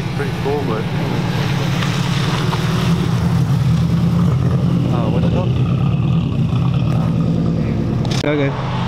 like pretty cool, but. Oh. Okay.